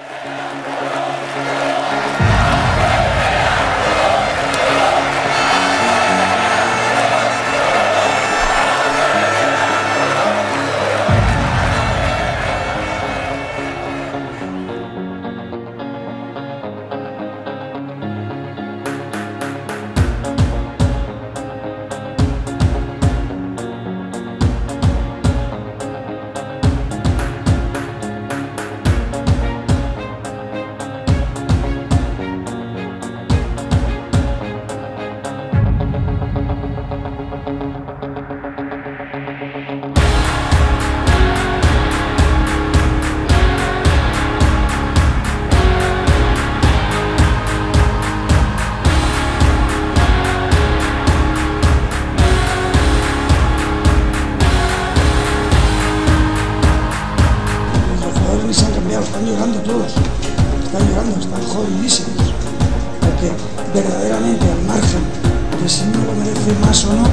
Los están llorando todos. Están llorando, están jodidísimos. Porque verdaderamente al margen de si uno lo merece más o no,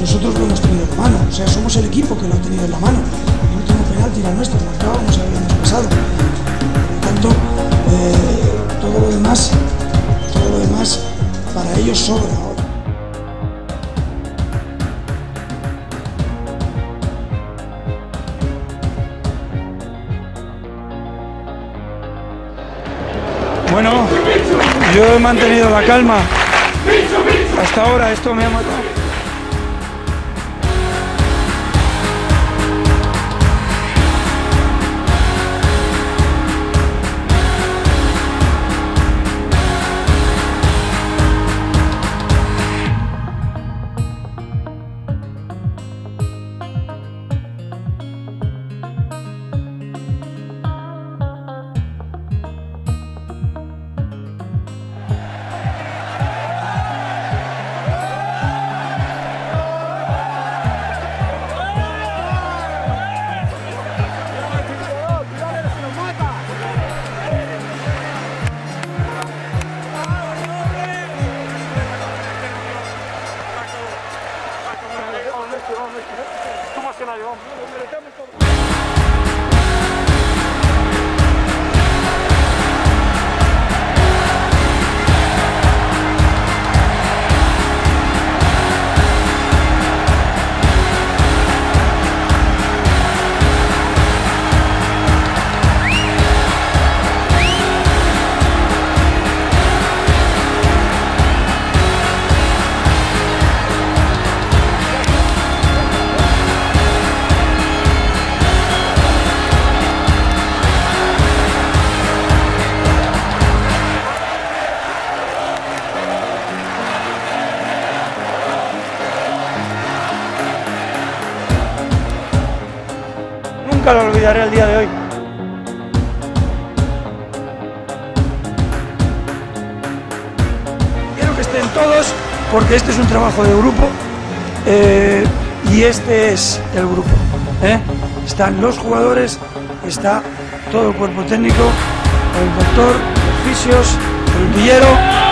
nosotros lo hemos tenido en la mano. O sea, somos el equipo que lo ha tenido en la mano. El último penalti era nuestro, marcábamos el año pasado. Por tanto, eh, todo lo demás, todo lo demás para ellos sobra yo he mantenido la calma. Hasta ahora esto me ha matado. Nunca lo olvidaré el día de hoy. Quiero que estén todos porque este es un trabajo de grupo eh, y este es el grupo. ¿eh? Están los jugadores, está todo el cuerpo técnico, el doctor, los fisios, el pillero.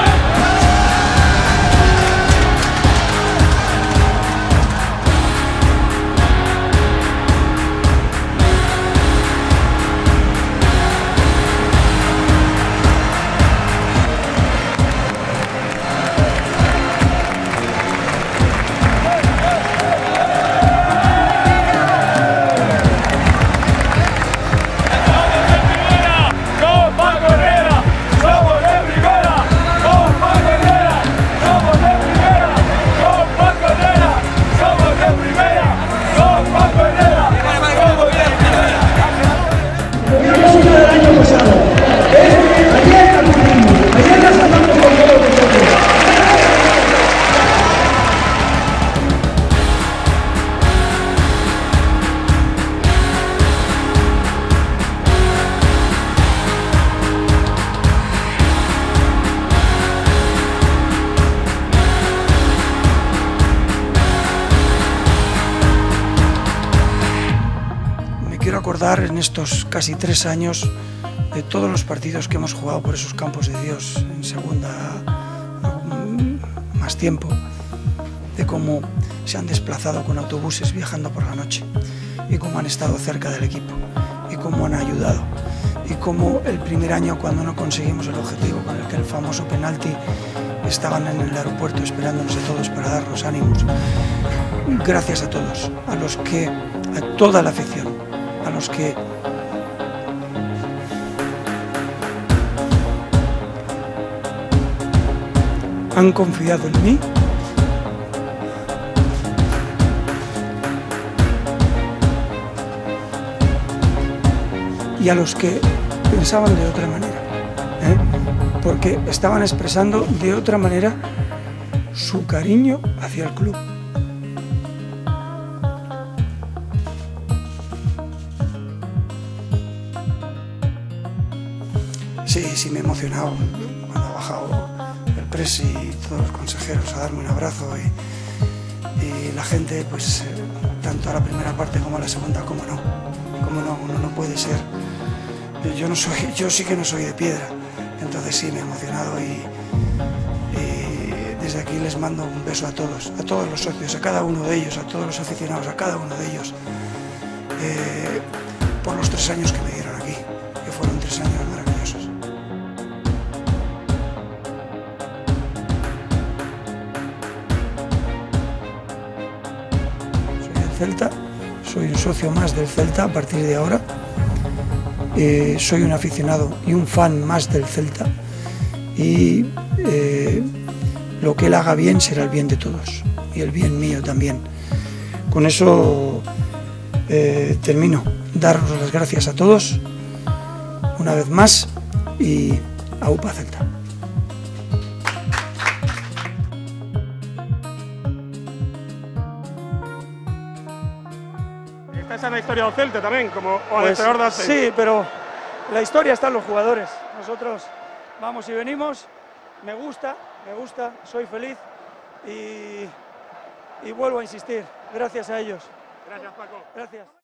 Acordar en estos casi tres años de todos los partidos que hemos jugado por esos campos de Dios en segunda más tiempo, de cómo se han desplazado con autobuses viajando por la noche y cómo han estado cerca del equipo y cómo han ayudado y como el primer año cuando no conseguimos el objetivo con el que el famoso penalti estaban en el aeropuerto esperándonos a todos para darnos ánimos. Gracias a todos, a los que, a toda la afición, a los que han confiado en mí y a los que pensaban de otra manera, ¿eh? porque estaban expresando de otra manera su cariño hacia el club. Sí, sí me he emocionado cuando ha bajado el presi y todos los consejeros a darme un abrazo y, y la gente, pues, eh, tanto a la primera parte como a la segunda, como no, como no, uno no puede ser. Yo no soy, yo sí que no soy de piedra, entonces sí me he emocionado y, desde aquí les mando un beso a todos, a todos los socios, a cada uno de ellos, a todos los aficionados, a cada uno de ellos, eh, por los tres años que me dieron aquí, que fueron tres años Celta, soy un socio más del Celta a partir de ahora. Eh, soy un aficionado y un fan más del Celta. Y eh, lo que él haga bien será el bien de todos y el bien mío también. Con eso eh, termino. Daros las gracias a todos una vez más y a UPA Celta. Es la historia del Celta tamén, como Pues, Celta. sí, pero la historia está en los jugadores. Nosotros vamos y venimos. Me gusta, me gusta, soy feliz y, y vuelvo a insistir. Gracias a ellos. Gracias, Paco. Gracias.